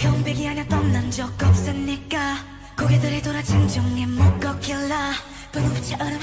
병백이 하나 떠난 적 없으니까 고개 들이 돌아 진정에 못 꺾일라. 번호 붙여 얼음